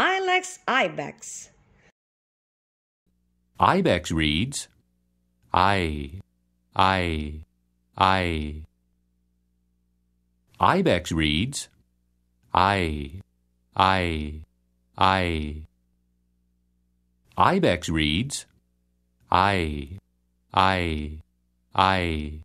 Ilex Ibex. Ibex reads I, I, I. Ibex reads I, I, I. Ibex reads I, I, I.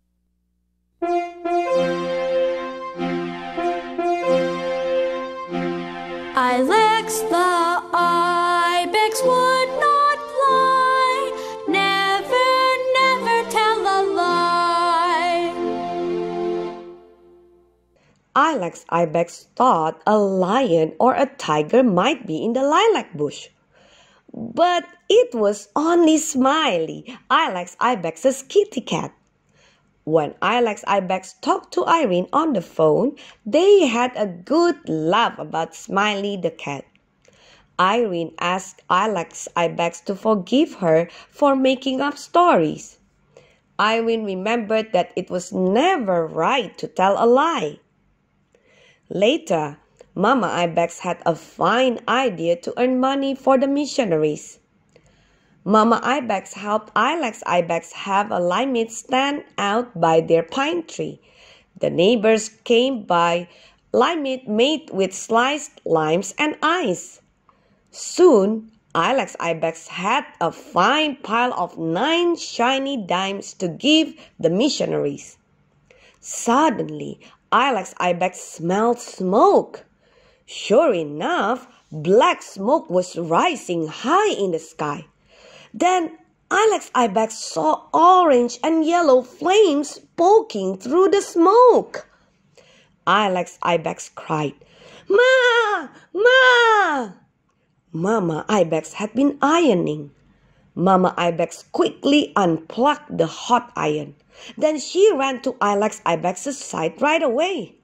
Ilex Ibex thought a lion or a tiger might be in the lilac bush. But it was only Smiley, Ilex Ibex's kitty cat. When Ilex Ibex talked to Irene on the phone, they had a good laugh about Smiley the cat. Irene asked Ilex Ibex to forgive her for making up stories. Irene remembered that it was never right to tell a lie. Later, Mama Ibex had a fine idea to earn money for the missionaries. Mama Ibex helped Ilex Ibex have a limeade stand out by their pine tree. The neighbors came by limeade made with sliced limes and ice. Soon, Ilex Ibex had a fine pile of nine shiny dimes to give the missionaries. Suddenly, Ilex Ibex smelled smoke. Sure enough, black smoke was rising high in the sky. Then Ilex Ibex saw orange and yellow flames poking through the smoke. Ilex Ibex cried, Ma! Ma! Mama Ibex had been ironing. Mama Ibex quickly unplugged the hot iron. Then she ran to Ilex Ibex's side right away.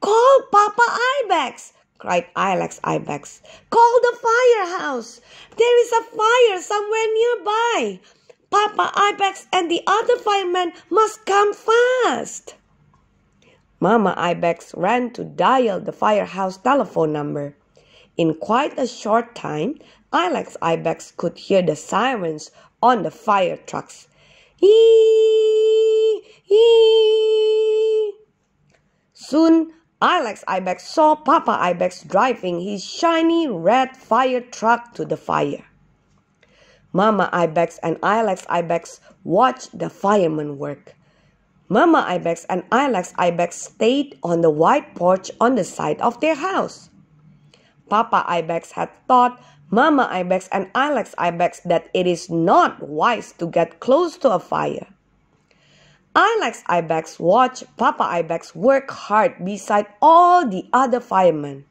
Call Papa Ibex! cried Ilex Ibex. Call the firehouse! There is a fire somewhere nearby. Papa Ibex and the other firemen must come fast. Mama Ibex ran to dial the firehouse telephone number. In quite a short time, Ilex Ibex could hear the sirens on the fire trucks. Eee, ee. Soon, Ilex Ibex saw Papa Ibex driving his shiny red fire truck to the fire. Mama Ibex and Ilex Ibex watched the firemen work. Mama Ibex and Ilex Ibex stayed on the white porch on the side of their house. Papa Ibex had taught Mama Ibex and Ilex Ibex that it is not wise to get close to a fire. Ilex Ibex watched Papa Ibex work hard beside all the other firemen.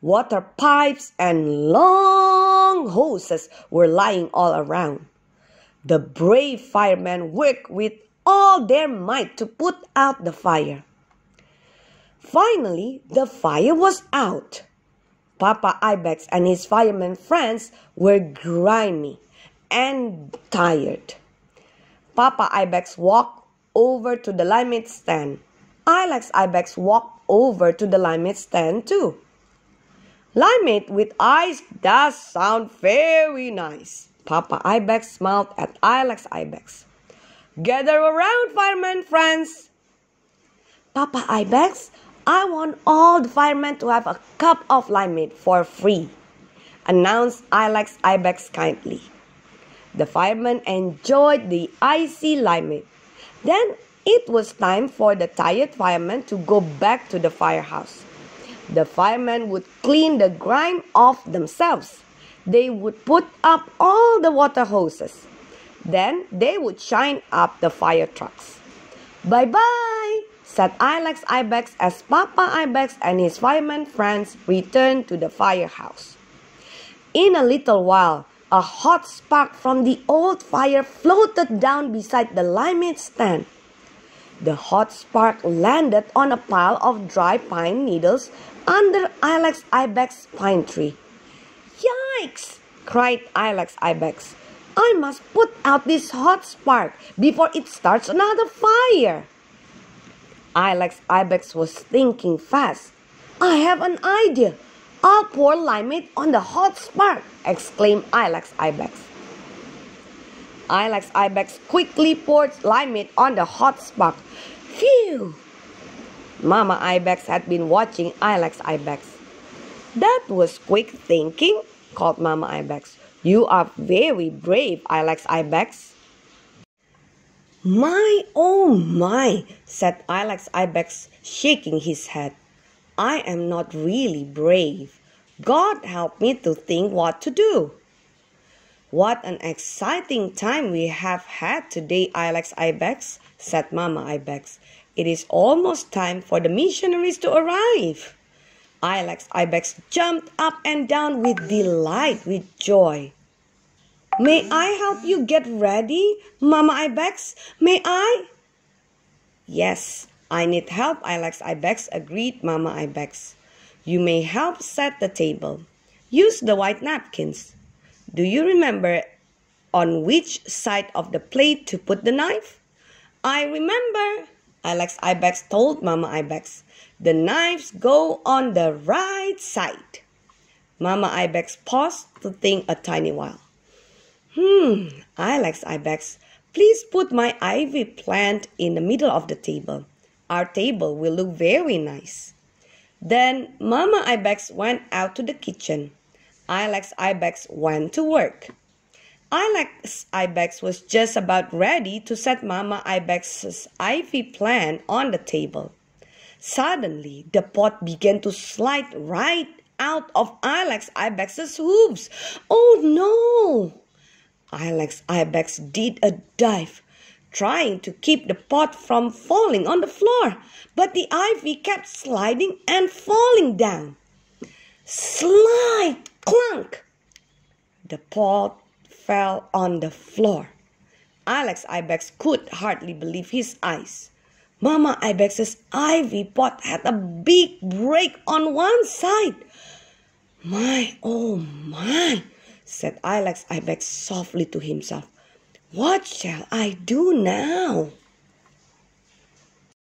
Water pipes and long hoses were lying all around. The brave firemen worked with all their might to put out the fire. Finally, the fire was out. Papa Ibex and his firemen friends were grimy and tired. Papa Ibex walked over to the limeade stand. Ilex Ibex walked over to the limeade stand too. Limeade with ice does sound very nice. Papa Ibex smiled at Ilex Ibex. Gather around, firemen friends. Papa Ibex, I want all the firemen to have a cup of limeade for free, announced Ilex Ibex kindly. The firemen enjoyed the icy limeade. Then it was time for the tired firemen to go back to the firehouse. The firemen would clean the grime off themselves. They would put up all the water hoses. Then they would shine up the fire trucks. Bye bye, said Ilex Ibex as Papa Ibex and his fireman friends returned to the firehouse. In a little while, a hot spark from the old fire floated down beside the limeade stand. The hot spark landed on a pile of dry pine needles under Ilex Ibex pine tree. Yikes! cried Ilex Ibex. I must put out this hot spark before it starts another fire. Ilex Ibex was thinking fast. I have an idea. I'll pour limeade on the hot spark, exclaimed Ilex Ibex. Ilex Ibex quickly poured limeade on the hot spark. Phew! Mama Ibex had been watching Ilex Ibex. That was quick thinking, called Mama Ibex. You are very brave, Ilex Ibex. My, oh my, said Ilex Ibex, shaking his head. I am not really brave. God help me to think what to do. What an exciting time we have had today, Ilex Ibex, said Mama Ibex. It is almost time for the missionaries to arrive. Ilex Ibex jumped up and down with delight, with joy. May I help you get ready, Mama Ibex? May I? Yes, I need help, Ilex Ibex, agreed Mama Ibex. You may help set the table. Use the white napkins. Do you remember on which side of the plate to put the knife? I remember, Ilex Ibex told Mama Ibex. The knives go on the right side. Mama Ibex paused to think a tiny while. Hmm, Ilex Ibex, please put my ivy plant in the middle of the table. Our table will look very nice. Then Mama Ibex went out to the kitchen. Ilex Ibex went to work. Ilex Ibex was just about ready to set Mama Ibex's ivy plant on the table. Suddenly, the pot began to slide right out of Ilex Ibex's hooves. Oh no! Ilex Ibex did a dive, trying to keep the pot from falling on the floor, but the ivy kept sliding and falling down. Slide! Clunk! The pot fell on the floor. Ilex Ibex could hardly believe his eyes. Mama Ibex's ivy pot had a big break on one side. My, oh my, said Ilex Ibex softly to himself. What shall I do now?